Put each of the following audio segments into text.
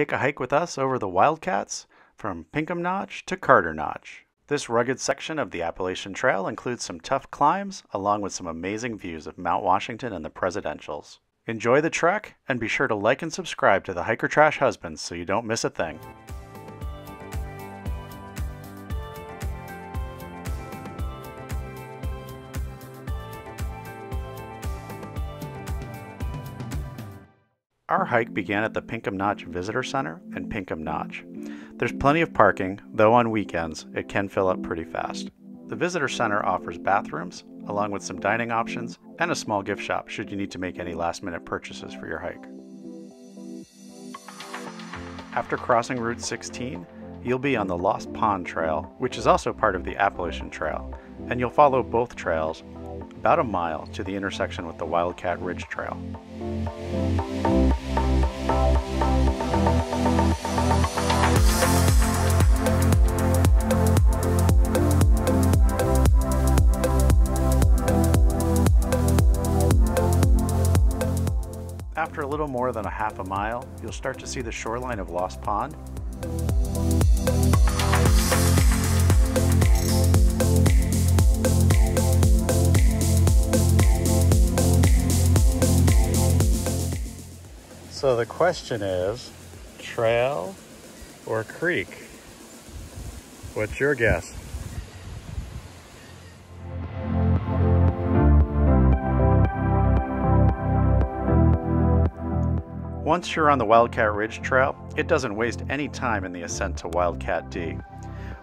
Take a hike with us over the Wildcats from Pinkham Notch to Carter Notch. This rugged section of the Appalachian Trail includes some tough climbs along with some amazing views of Mount Washington and the Presidentials. Enjoy the trek and be sure to like and subscribe to the Hiker Trash Husbands so you don't miss a thing. Our hike began at the Pinkham Notch Visitor Center in Pinkham Notch. There's plenty of parking, though on weekends it can fill up pretty fast. The Visitor Center offers bathrooms, along with some dining options, and a small gift shop should you need to make any last minute purchases for your hike. After crossing Route 16, you'll be on the Lost Pond Trail, which is also part of the Appalachian Trail, and you'll follow both trails about a mile to the intersection with the Wildcat Ridge Trail. After a little more than a half a mile, you'll start to see the shoreline of Lost Pond. So the question is, trail or creek? What's your guess? Once you're on the Wildcat Ridge Trail, it doesn't waste any time in the ascent to Wildcat D.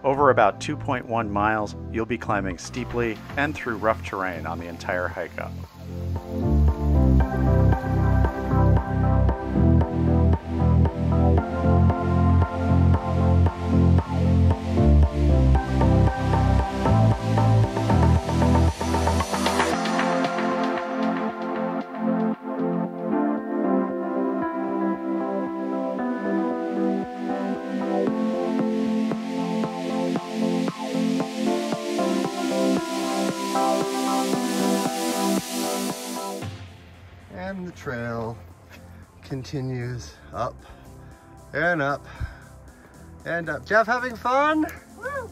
Over about 2.1 miles, you'll be climbing steeply and through rough terrain on the entire hike up. Continues up and up and up. Jeff having fun? Woo!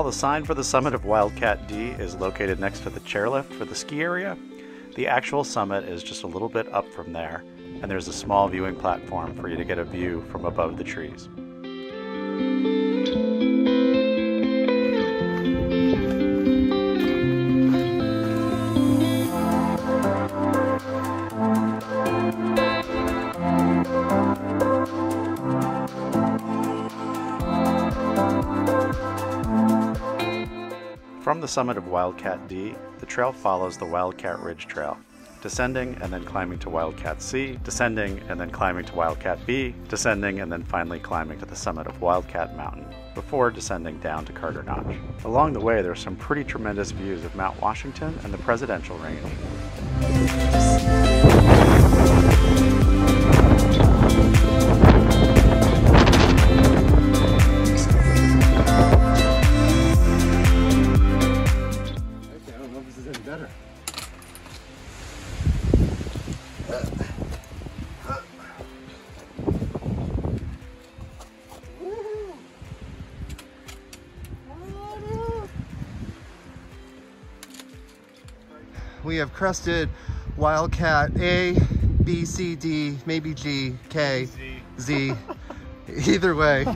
The sign for the summit of Wildcat D is located next to the chairlift for the ski area, the actual summit is just a little bit up from there, and there's a small viewing platform for you to get a view from above the trees. Summit of Wildcat D, the trail follows the Wildcat Ridge Trail, descending and then climbing to Wildcat C, descending and then climbing to Wildcat B, descending and then finally climbing to the summit of Wildcat Mountain, before descending down to Carter Notch. Along the way, there are some pretty tremendous views of Mount Washington and the Presidential Range. Have crested Wildcat A, B, C, D, maybe G, K, Z. Either way,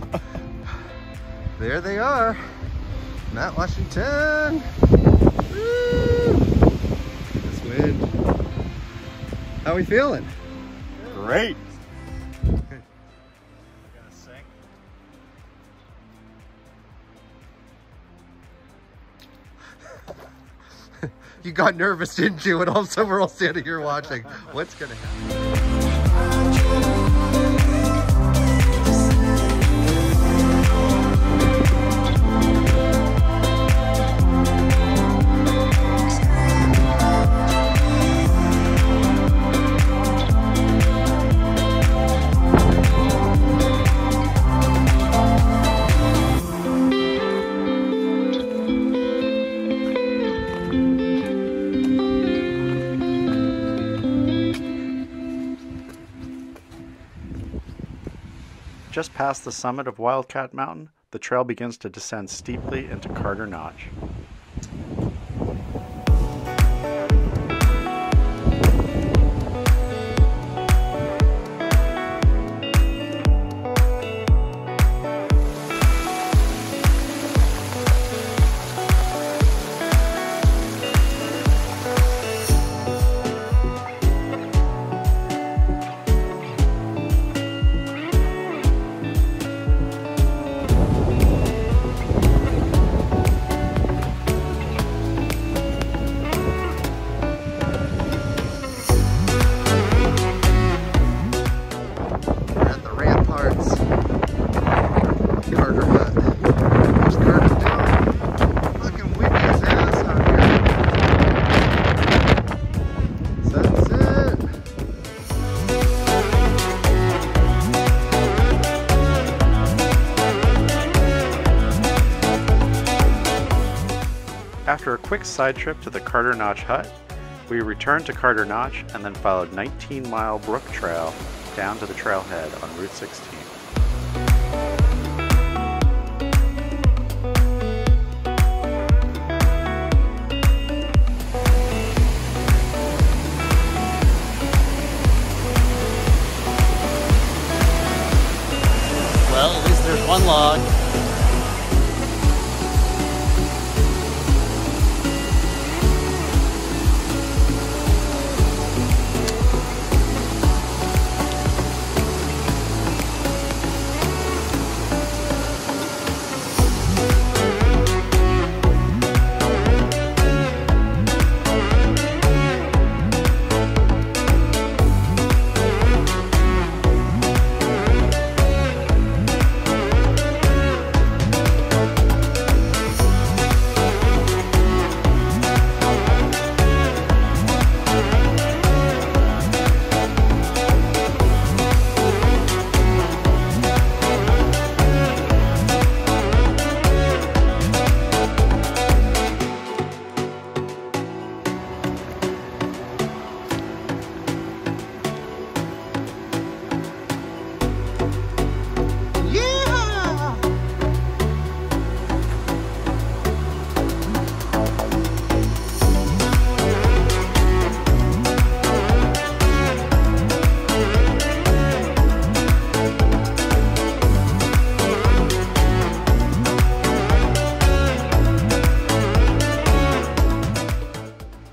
there they are. Mount Washington. Woo! This wind. How we feeling? Great. You got nervous, didn't you? And also we're all standing here watching. What's gonna happen? Past the summit of Wildcat Mountain, the trail begins to descend steeply into Carter Notch. After a quick side trip to the Carter Notch Hut, we returned to Carter Notch and then followed 19 Mile Brook Trail down to the trailhead on Route 16. Well, at least there's one log.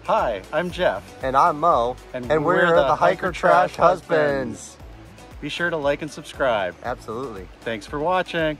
Hi, I'm Jeff. And I'm Mo. And And, we're, we're the, the Hiker, Hiker Trash, Trash husbands. Be sure to like and subscribe. Absolutely. Thanks for watching.